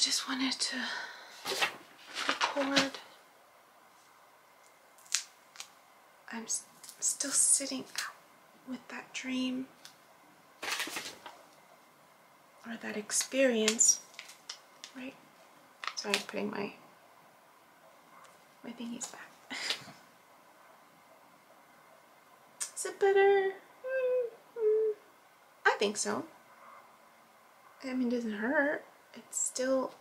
just wanted to record. I'm still sitting out with that dream or that experience, right? Sorry, I'm putting my my thingies back. Is it better? Mm, mm. I think so. I mean, it doesn't hurt. It's still,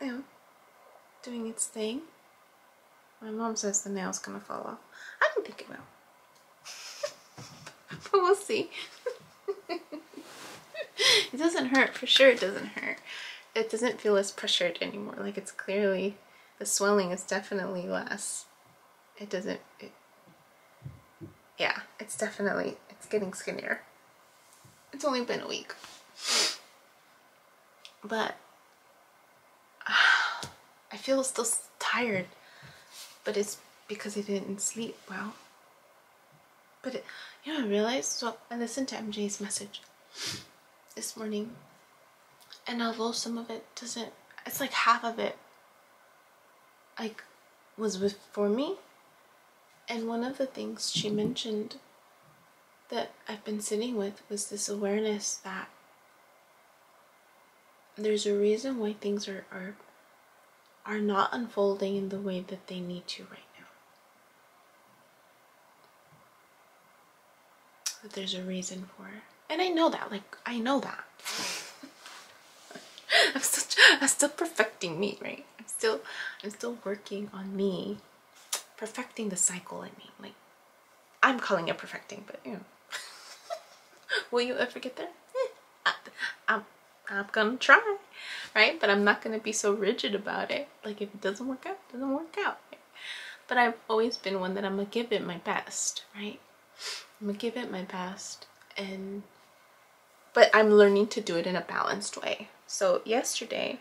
you know, doing its thing. My mom says the nail's gonna fall off. I don't think it will. but we'll see. it doesn't hurt, for sure it doesn't hurt. It doesn't feel as pressured anymore. Like it's clearly, the swelling is definitely less. It doesn't, it, yeah, it's definitely, it's getting skinnier. It's only been a week. But I feel still tired, but it's because I didn't sleep well. But it, you know, I realized, so I listened to MJ's message this morning, and although some of it doesn't, it's like half of it, like, was with for me. And one of the things she mentioned that I've been sitting with was this awareness that there's a reason why things are are are not unfolding in the way that they need to right now. That there's a reason for it. And I know that, like I know that. I'm still I'm still perfecting me, right? I'm still I'm still working on me. Perfecting the cycle in me. Like I'm calling it perfecting, but you know. Will you ever get there? I'm gonna try, right? But I'm not gonna be so rigid about it. Like if it doesn't work out, it doesn't work out. Right? But I've always been one that I'm gonna give it my best, right? I'm gonna give it my best, and but I'm learning to do it in a balanced way. So yesterday,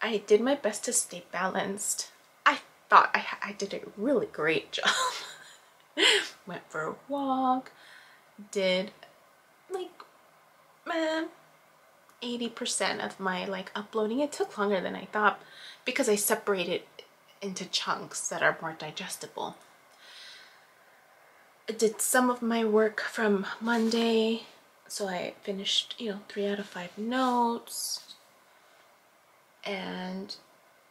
I did my best to stay balanced. I thought I I did a really great job. Went for a walk, did like man 80% of my like uploading it took longer than i thought because i separated into chunks that are more digestible i did some of my work from monday so i finished you know three out of five notes and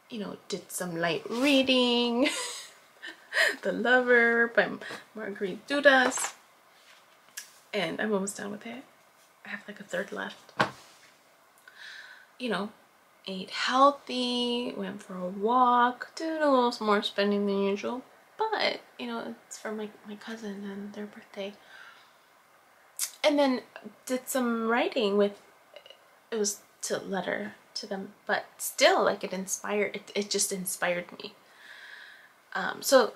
you know did some light reading the lover by marguerite Duras. and i'm almost done with it i have like a third left you know, ate healthy, went for a walk, did a little more spending than usual, but you know, it's for my, my cousin and their birthday. And then did some writing with, it was to letter to them, but still like it inspired, it, it just inspired me. Um, so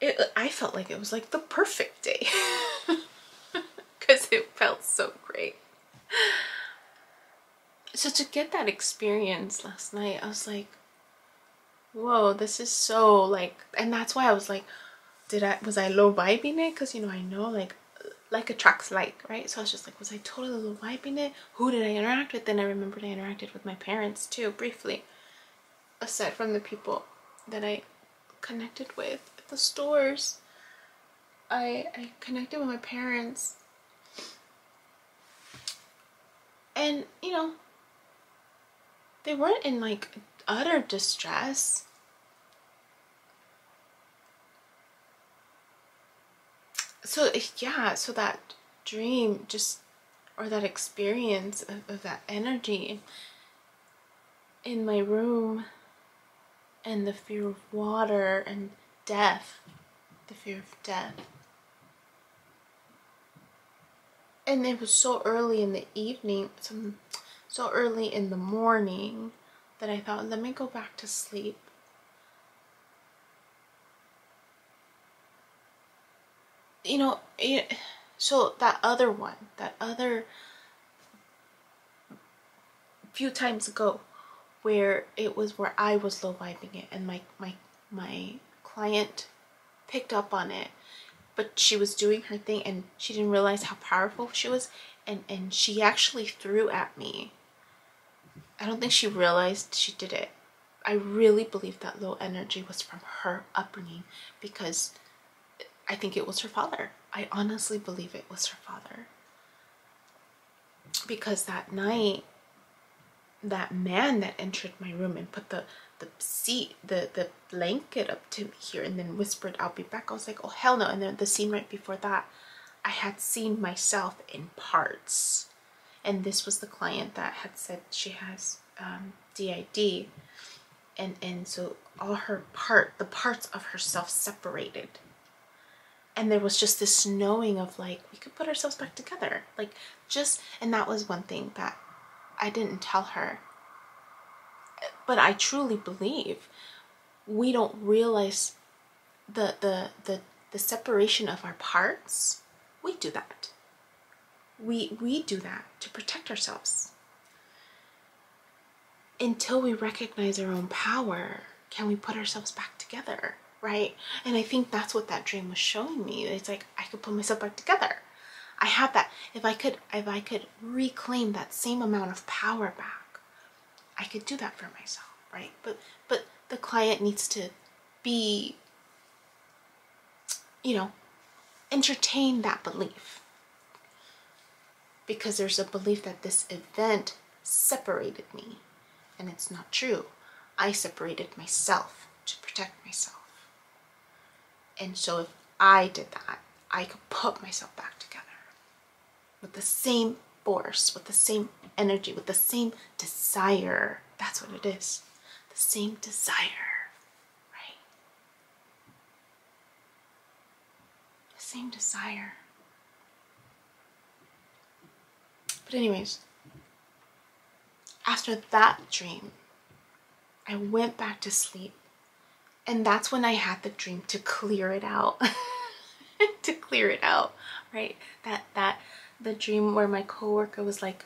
it, I felt like it was like the perfect day because it felt so great so to get that experience last night i was like whoa this is so like and that's why i was like did i was i low vibing it? Because you know i know like like attracts like right? So i was just like was i totally low vibing it? Who did i interact with? Then i remembered i interacted with my parents too briefly aside from the people that i connected with at the stores. I i connected with my parents. And you know they weren't in like utter distress. So yeah, so that dream just or that experience of, of that energy in my room and the fear of water and death, the fear of death. And it was so early in the evening, some so early in the morning that I thought, let me go back to sleep. You know, it, so that other one, that other few times ago where it was where I was low vibing it and my my my client picked up on it but she was doing her thing and she didn't realize how powerful she was and and she actually threw at me I don't think she realized she did it. I really believe that low energy was from her upbringing because I think it was her father. I honestly believe it was her father. Because that night, that man that entered my room and put the the seat, the the blanket up to me here, and then whispered, "I'll be back." I was like, "Oh hell no!" And then the scene right before that, I had seen myself in parts, and this was the client that had said she has um, DID, and and so all her part, the parts of herself separated, and there was just this knowing of like we could put ourselves back together, like just, and that was one thing that I didn't tell her but I truly believe we don't realize the the the the separation of our parts. We do that. We we do that to protect ourselves. Until we recognize our own power, can we put ourselves back together, right? And I think that's what that dream was showing me. It's like I could put myself back together. I have that. If I could if I could reclaim that same amount of power back I could do that for myself, right? But but the client needs to be you know, entertain that belief. Because there's a belief that this event separated me, and it's not true. I separated myself to protect myself. And so if I did that, I could put myself back together with the same force, with the same energy, with the same desire. That's what it is. The same desire, right? The same desire. But, anyways, after that dream, I went back to sleep. And that's when I had the dream to clear it out. to clear it out, right? That, that, the dream where my coworker was like,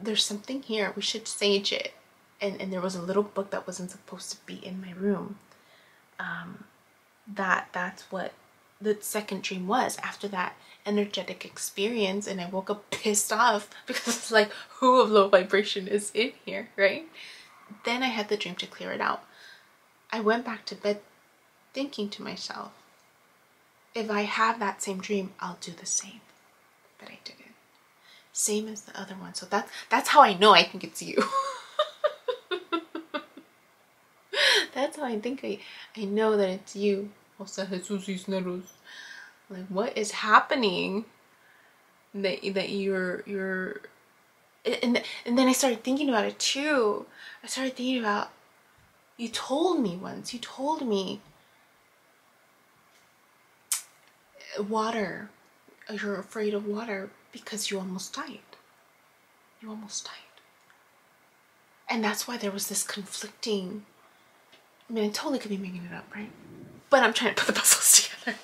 there's something here, we should sage it. And, and there was a little book that wasn't supposed to be in my room. Um, that that's what the second dream was after that energetic experience and I woke up pissed off because it's like who of low vibration is in here right then I had the dream to clear it out I went back to bed thinking to myself if I have that same dream I'll do the same but I didn't. Same as the other one. So that's that's how I know I think it's you. that's how I think I I know that it's you. Like what is happening that that you're you're and and then I started thinking about it too. I started thinking about you told me once. You told me water you're afraid of water because you almost died. You almost died. And that's why there was this conflicting. I mean, I totally could be making it up, right? But I'm trying to put the puzzles together.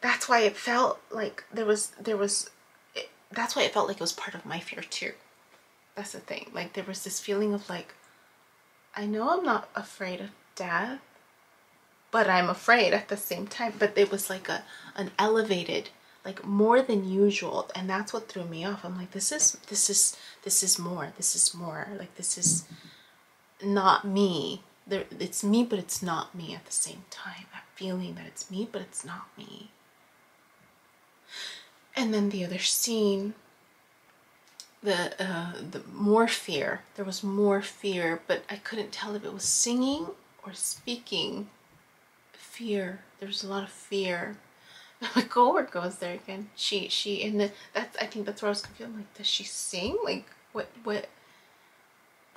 that's why it felt like there was, there was, it, that's why it felt like it was part of my fear too. That's the thing. Like there was this feeling of like, I know I'm not afraid of death, but I'm afraid at the same time. But it was like a an elevated, like more than usual, and that's what threw me off. I'm like, this is this is this is more. This is more. Like this is not me. There, it's me, but it's not me at the same time. That feeling that it's me, but it's not me. And then the other scene, the uh, the more fear. There was more fear, but I couldn't tell if it was singing or speaking fear. There's a lot of fear. My coworker was there again. She she in the that's I think that's where I was confused. I'm like, does she sing? Like what what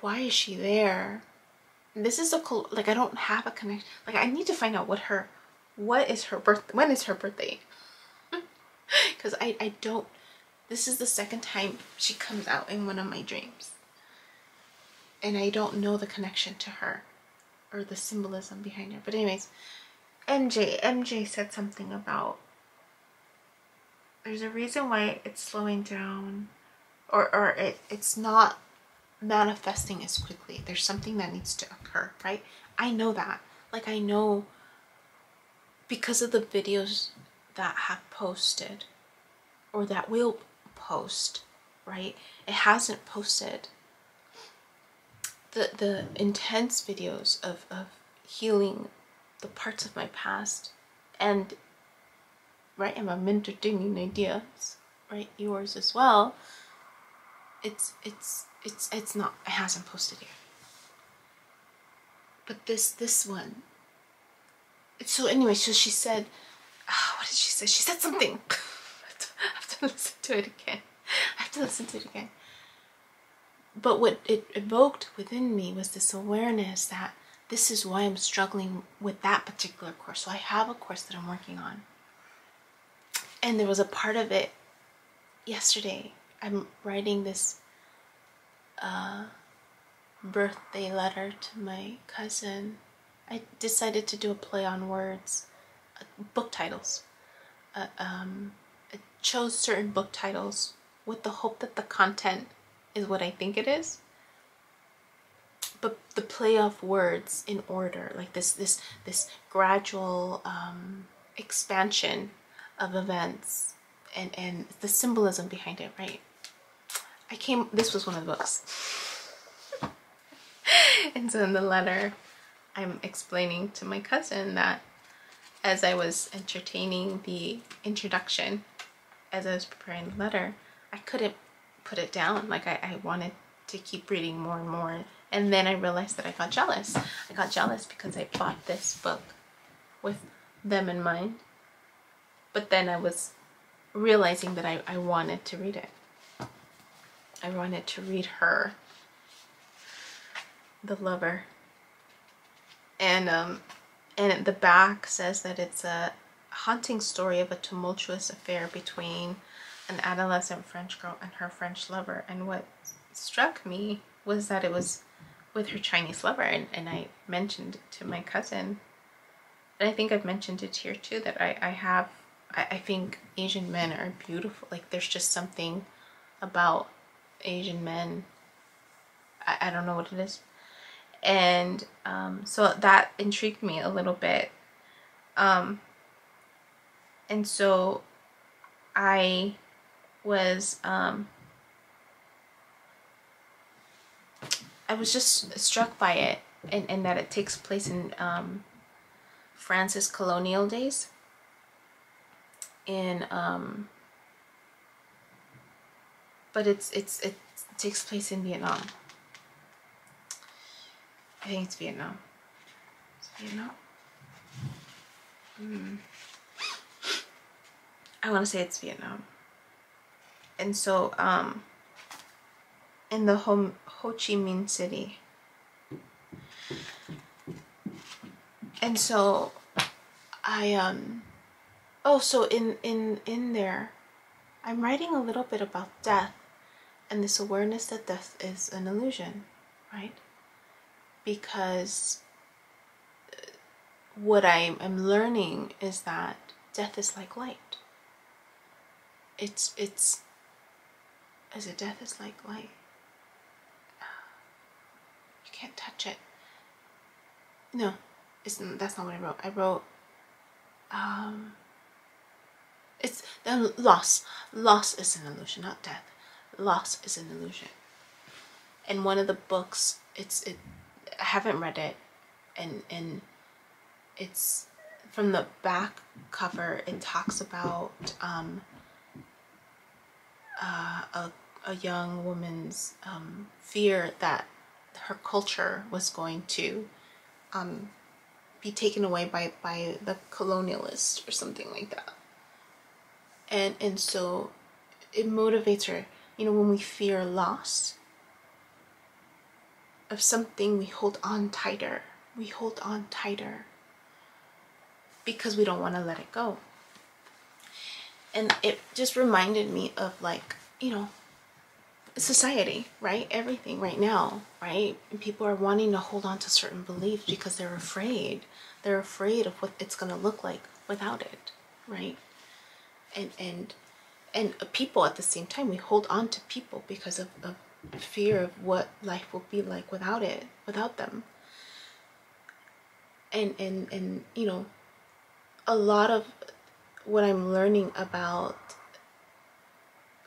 why is she there? This is cool like I don't have a connection. Like I need to find out what her what is her birth when is her birthday? Because I, I don't this is the second time she comes out in one of my dreams. And I don't know the connection to her or the symbolism behind her. But anyways, MJ, MJ said something about there's a reason why it's slowing down or, or it, it's not manifesting as quickly. There's something that needs to occur, right? I know that. Like I know because of the videos that have posted or that will post right? It hasn't posted the the intense videos of, of healing the parts of my past and right and I'm entertaining ideas, right? Yours as well. It's it's it's it's not it hasn't posted yet. But this this one so anyway, so she said oh, what did she say? She said something. I have to listen to it again. I have to listen to it again. But what it evoked within me was this awareness that this is why I'm struggling with that particular course. So I have a course that I'm working on. And there was a part of it yesterday. I'm writing this uh, birthday letter to my cousin. I decided to do a play on words, uh, book titles. Uh, um, I chose certain book titles with the hope that the content is what I think it is. But the play of words in order, like this, this, this gradual um, expansion of events, and and the symbolism behind it, right? I came. This was one of the books, and so in the letter, I'm explaining to my cousin that as I was entertaining the introduction, as I was preparing the letter, I couldn't put it down. Like I, I wanted to keep reading more and more. And then I realized that I got jealous. I got jealous because I bought this book with them in mind. But then I was realizing that I, I wanted to read it. I wanted to read her, the lover. And um, and the back says that it's a haunting story of a tumultuous affair between an adolescent French girl and her French lover. And what struck me was that it was with her Chinese lover. And, and I mentioned to my cousin, and I think I've mentioned it here too, that I, I have, I, I think Asian men are beautiful. Like there's just something about Asian men. I, I don't know what it is. And um, so that intrigued me a little bit. Um, and so I was um, I was just struck by it and, and that it takes place in um, France's colonial days in um, but it's it's it takes place in Vietnam. I think it's Vietnam. It's Vietnam. Hmm. I want to say it's Vietnam and so um, in the Ho, Ho Chi Minh City. And so I um oh so in in in there I'm writing a little bit about death and this awareness that death is an illusion, right? Because uh, what I'm, I'm learning is that death is like light. It's it's as a death is like light. You can't touch it. No, it's that's not what I wrote. I wrote um it's the loss. Loss is an illusion, not death. Loss is an illusion. And one of the books, it's it I haven't read it and and it's from the back cover it talks about um, uh, a a young woman's um, fear that her culture was going to um, be taken away by, by the colonialist or something like that. And, and so it motivates her, you know, when we fear loss of something, we hold on tighter. We hold on tighter because we don't want to let it go. And it just reminded me of like, you know, society, right? Everything right now, right? And people are wanting to hold on to certain beliefs because they're afraid. They're afraid of what it's going to look like without it, right? And and and uh, people at the same time, we hold on to people because of, of fear of what life will be like without it, without them. And and and you know, a lot of what I'm learning about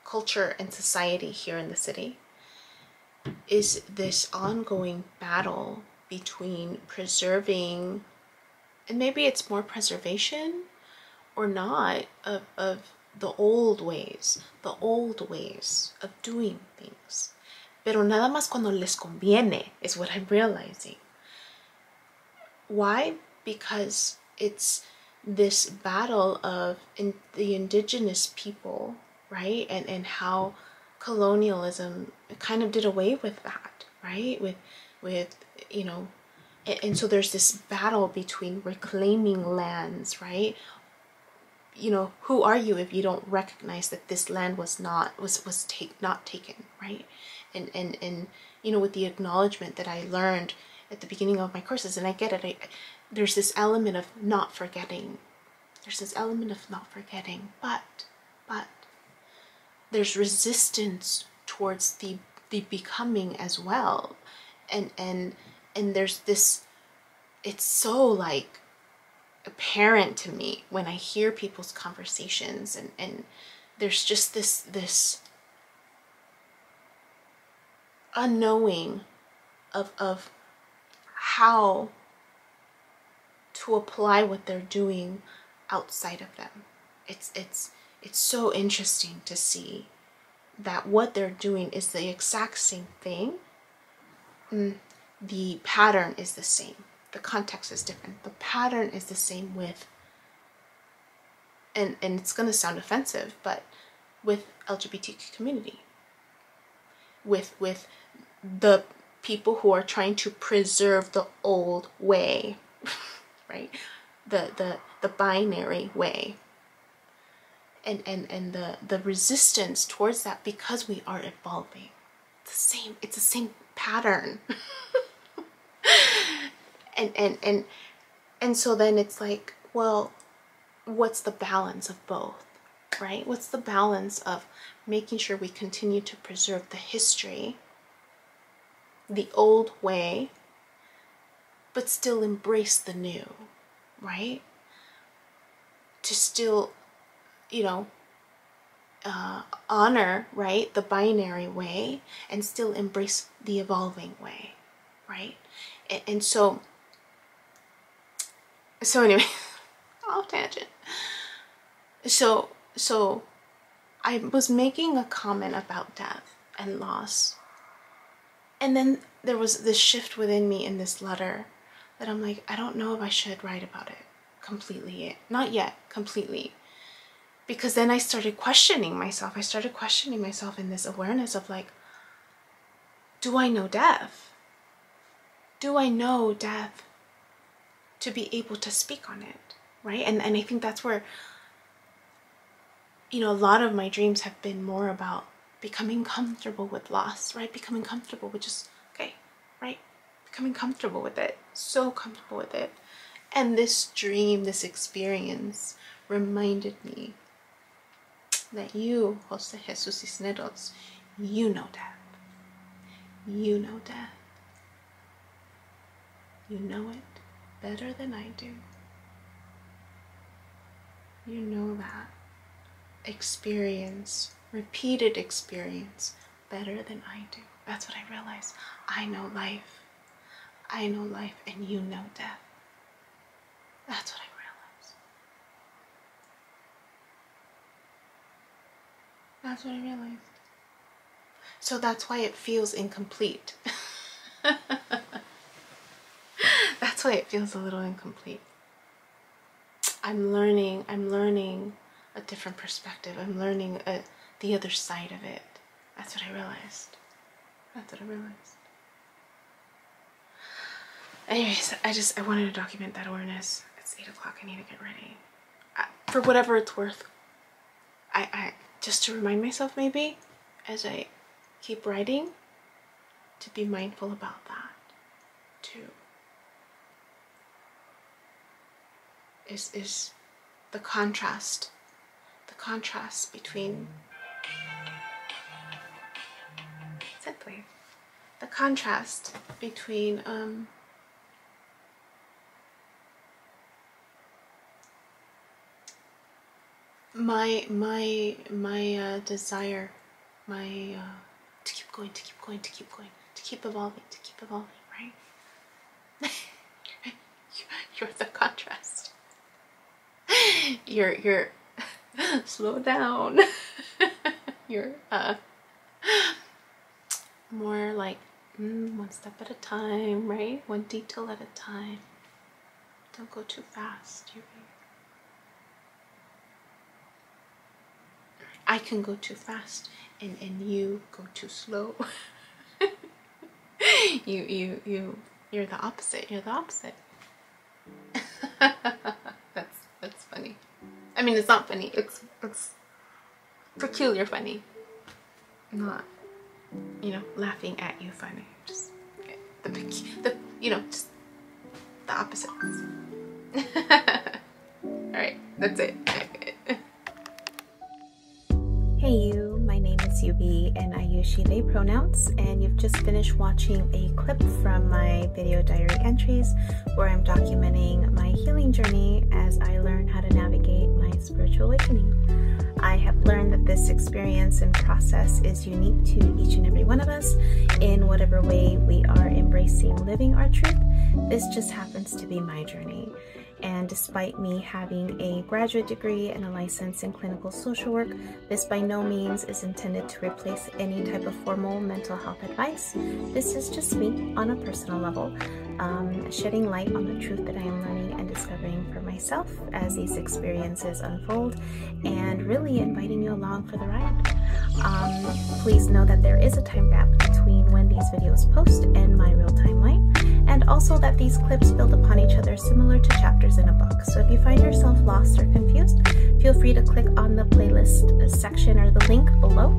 culture and society here in the city is this ongoing battle between preserving and maybe it's more preservation or not of, of the old ways, the old ways of doing things. Pero nada más cuando les conviene is what I'm realizing. Why? Because it's this battle of in, the indigenous people, right? And and how colonialism kind of did away with that, right? With with you know and, and so there's this battle between reclaiming lands, right? You know, who are you if you don't recognize that this land was not was was take not taken, right? And and and you know, with the acknowledgement that I learned at the beginning of my courses, and I get it. I, there's this element of not forgetting. There's this element of not forgetting, but but there's resistance towards the the becoming as well, and and and there's this. It's so like apparent to me when I hear people's conversations, and and there's just this this unknowing of of how to apply what they're doing outside of them. It's it's it's so interesting to see that what they're doing is the exact same thing. Mm, the pattern is the same. The context is different. The pattern is the same with and and it's going to sound offensive, but with LGBTQ community. With with the people who are trying to preserve the old way, right? The the the binary way. And and and the the resistance towards that because we are evolving. It's the same it's the same pattern. and and and and so then it's like, well, what's the balance of both? Right? What's the balance of making sure we continue to preserve the history the old way, but still embrace the new, right? To still, you know, uh, honor, right, the binary way and still embrace the evolving way, right? And, and so, so anyway, off tangent. So, so I was making a comment about death and loss and then there was this shift within me in this letter that I'm like, I don't know if I should write about it completely. Not yet, completely. Because then I started questioning myself. I started questioning myself in this awareness of like, do I know death? Do I know death to be able to speak on it? Right? And and I think that's where you know, a lot of my dreams have been more about becoming comfortable with loss, right? Becoming comfortable with just, okay, right? Becoming comfortable with it, so comfortable with it. And this dream, this experience reminded me that you, Jose Jesus Cisneros, you know death. You know death. You know it better than I do. You know that experience repeated experience better than I do. That's what I realize. I know life. I know life, and you know death. That's what I realize. That's what I realized. So that's why it feels incomplete. why it feels a little incomplete. I'm learning, I'm learning a different perspective. I'm learning a the other side of it. That's what I realized. That's what I realized. Anyways, I just I wanted to document that awareness. It's eight o'clock. I need to get ready. I, for whatever it's worth. I I just to remind myself maybe as I keep writing to be mindful about that too. Is is the contrast, the contrast between simply the contrast between um, my my my uh, desire my uh, to keep going, to keep going, to keep going, to keep evolving, to keep evolving, right? you're the contrast. You're you're slow down. you're uh more like mm, one step at a time, right? One detail at a time. Don't go too fast. You're, I can go too fast and, and you go too slow. you you you you're the opposite. You're the opposite. I mean it's not funny. It's it's peculiar funny. Not you know, laughing at you funny. Just the the you know, just the opposites. Alright, that's it. Hey you, my name is Yubi and I use she, they pronouns and you've just finished watching a clip from my video diary entries where I'm documenting my healing journey as I learn how to navigate my spiritual awakening. I have learned that this experience and process is unique to each and every one of us in whatever way we are embracing living our truth. This just happens to be my journey. And despite me having a graduate degree and a license in clinical social work, this by no means is intended to replace any type of formal mental health advice. This is just me on a personal level, um, shedding light on the truth that I am learning and discovering for myself as these experiences unfold, and really inviting you along for the ride. Um, please know that there is a time gap between when these videos post and my real timeline and also that these clips build upon each other similar to chapters in a book. So if you find yourself lost or confused, feel free to click on the playlist section or the link below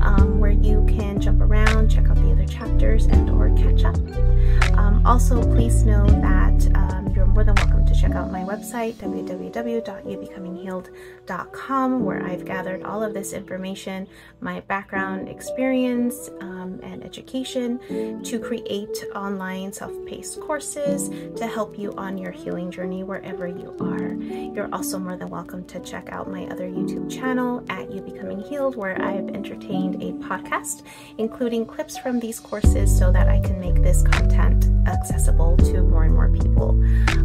um, where you can jump around, check out the other chapters and or catch up. Um, also, please know that um, you're more than welcome check out my website, www.youbecominghealed.com, where I've gathered all of this information, my background experience, um, and education to create online self-paced courses to help you on your healing journey wherever you are. You're also more than welcome to check out my other YouTube channel at You Becoming Healed, where I've entertained a podcast, including clips from these courses so that I can make this content accessible to more and more people.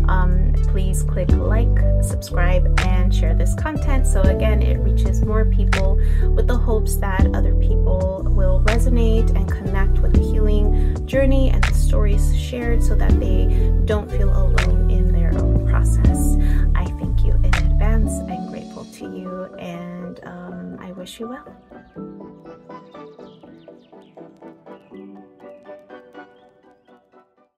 Um, please click like, subscribe, and share this content so again it reaches more people with the hopes that other people will resonate and connect with the healing journey and the stories shared so that they don't feel alone in their own process. I thank you in advance. I'm grateful to you and um, I wish you well.